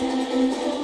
Música